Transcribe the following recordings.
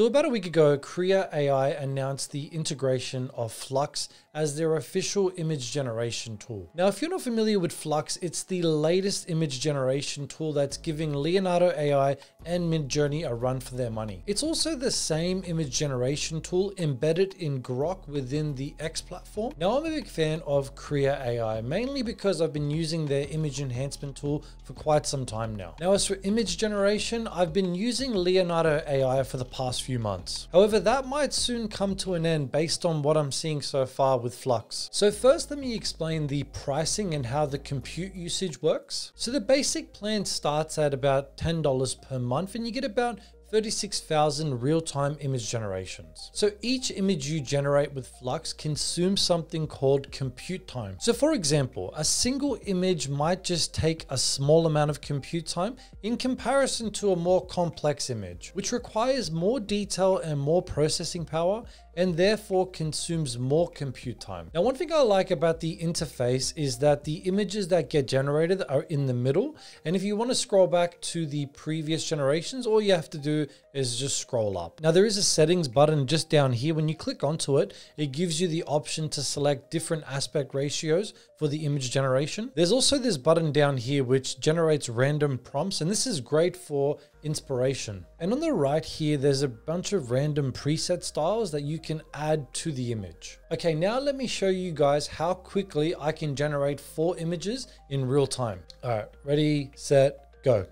So about a week ago, Krea AI announced the integration of Flux as their official image generation tool. Now, if you're not familiar with Flux, it's the latest image generation tool that's giving Leonardo AI and Midjourney a run for their money. It's also the same image generation tool embedded in Grok within the X platform. Now, I'm a big fan of Krea AI, mainly because I've been using their image enhancement tool for quite some time now. Now, as for image generation, I've been using Leonardo AI for the past few months. However, that might soon come to an end based on what I'm seeing so far with Flux. So first, let me explain the pricing and how the compute usage works. So the basic plan starts at about $10 per month and you get about 36,000 real-time image generations. So each image you generate with Flux consumes something called compute time. So for example, a single image might just take a small amount of compute time in comparison to a more complex image, which requires more detail and more processing power and therefore consumes more compute time. Now, one thing I like about the interface is that the images that get generated are in the middle. And if you want to scroll back to the previous generations, all you have to do is just scroll up. Now, there is a settings button just down here. When you click onto it, it gives you the option to select different aspect ratios for the image generation. There's also this button down here which generates random prompts, and this is great for inspiration. And on the right here, there's a bunch of random preset styles that you can add to the image. Okay, now let me show you guys how quickly I can generate four images in real time. All right, ready, set, go.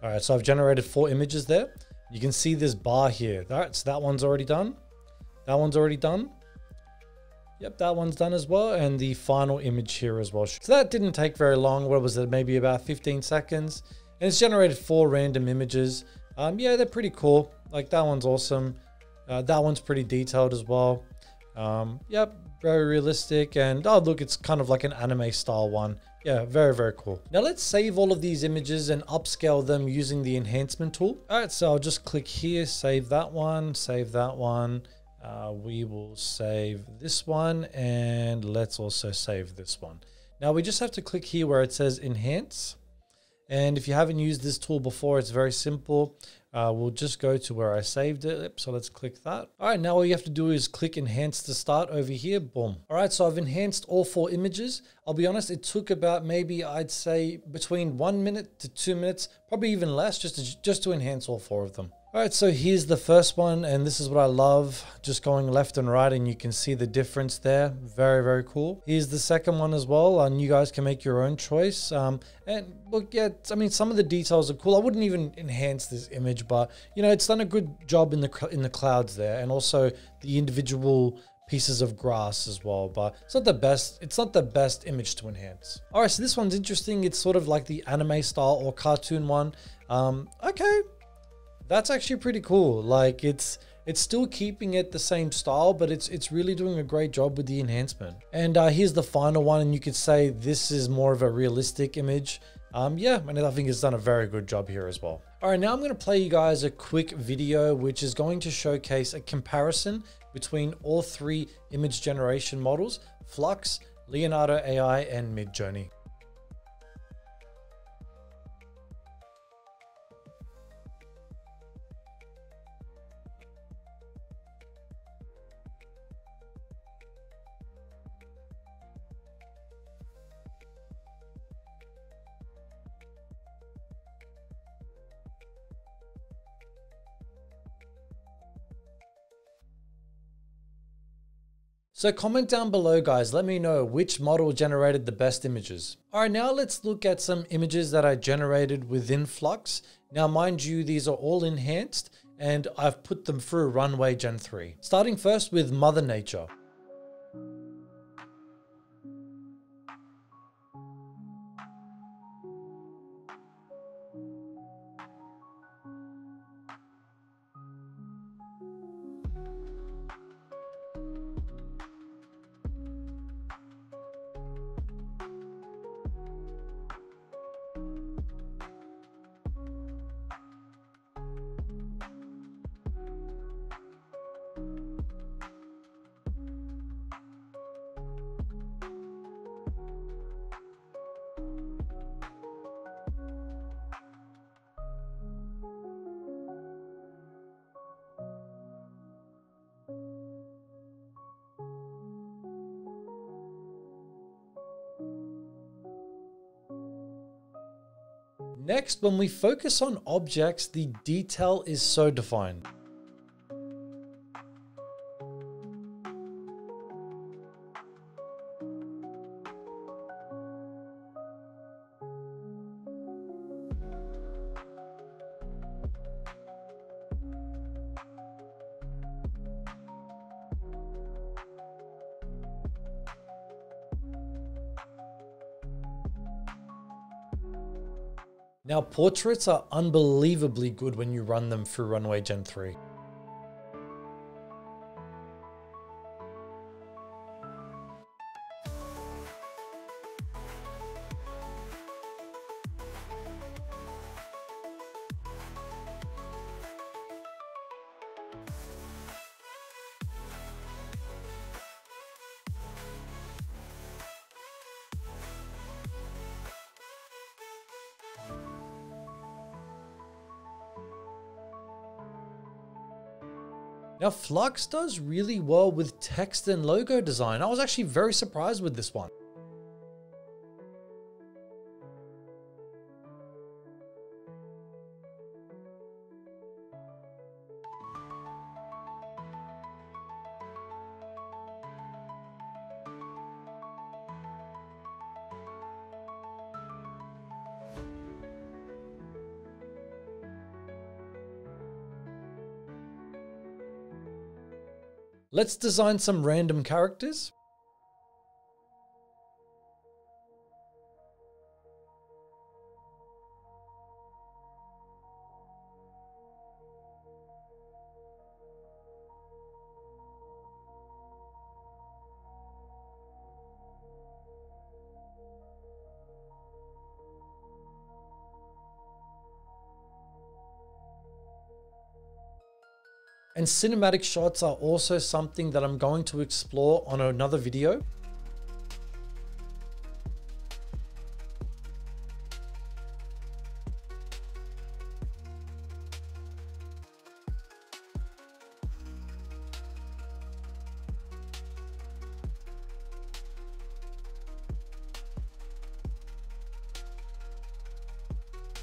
All right, so I've generated four images there. You can see this bar here. All right, so that one's already done. That one's already done. Yep, that one's done as well. And the final image here as well. So that didn't take very long. What was it? Maybe about 15 seconds. And it's generated four random images. Um, yeah, they're pretty cool. Like that one's awesome. Uh, that one's pretty detailed as well. Um, yep, very realistic. And oh, look, it's kind of like an anime style one. Yeah, very, very cool. Now let's save all of these images and upscale them using the enhancement tool. All right, so I'll just click here, save that one, save that one. Uh, we will save this one and let's also save this one. Now we just have to click here where it says enhance. And if you haven't used this tool before, it's very simple. Uh, we'll just go to where I saved it. So let's click that. All right, now all you have to do is click enhance to start over here. Boom. All right, so I've enhanced all four images. I'll be honest, it took about maybe I'd say between one minute to two minutes, probably even less, just to, just to enhance all four of them. All right, so here's the first one, and this is what I love, just going left and right, and you can see the difference there. Very, very cool. Here's the second one as well, and you guys can make your own choice. Um, and look, yeah, I mean, some of the details are cool. I wouldn't even enhance this image, but you know, it's done a good job in the in the clouds there, and also the individual pieces of grass as well but it's not the best it's not the best image to enhance all right so this one's interesting it's sort of like the anime style or cartoon one um okay that's actually pretty cool. Like it's it's still keeping it the same style, but it's it's really doing a great job with the enhancement. And uh, here's the final one, and you could say this is more of a realistic image. Um, yeah, and I think it's done a very good job here as well. All right, now I'm going to play you guys a quick video, which is going to showcase a comparison between all three image generation models, Flux, Leonardo AI, and Midjourney. So comment down below guys, let me know which model generated the best images. All right, now let's look at some images that I generated within Flux. Now mind you, these are all enhanced and I've put them through Runway Gen 3. Starting first with Mother Nature. Next, when we focus on objects, the detail is so defined. Now, portraits are unbelievably good when you run them through Runway Gen 3. Now Flux does really well with text and logo design. I was actually very surprised with this one. Let's design some random characters. And cinematic shots are also something that I'm going to explore on another video.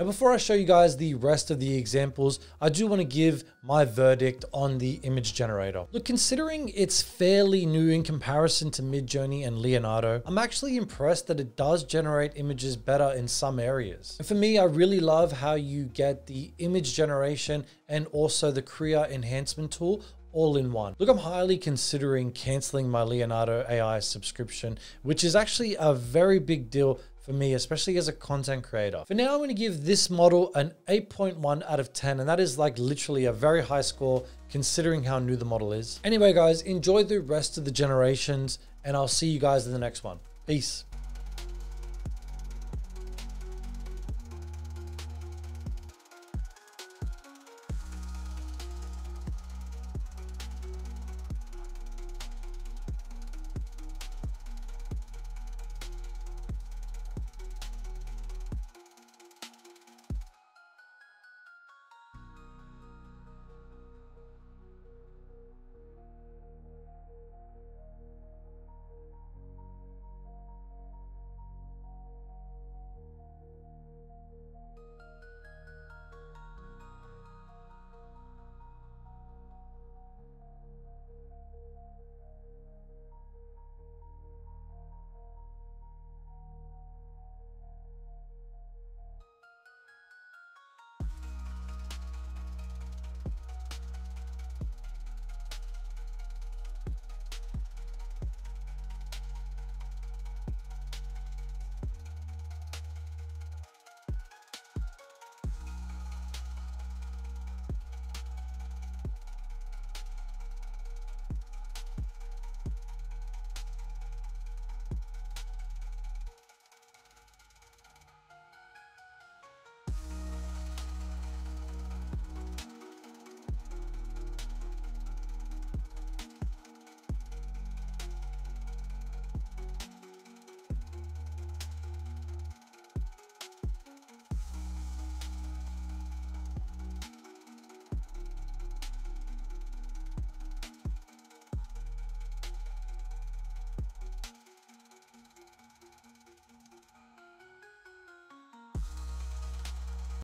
Now, before I show you guys the rest of the examples, I do want to give my verdict on the image generator. Look, considering it's fairly new in comparison to Midjourney and Leonardo, I'm actually impressed that it does generate images better in some areas. And for me, I really love how you get the image generation and also the Krea enhancement tool all in one. Look, I'm highly considering canceling my Leonardo AI subscription, which is actually a very big deal for me, especially as a content creator. For now, I'm going to give this model an 8.1 out of 10, and that is like literally a very high score considering how new the model is. Anyway, guys, enjoy the rest of the generations, and I'll see you guys in the next one. Peace.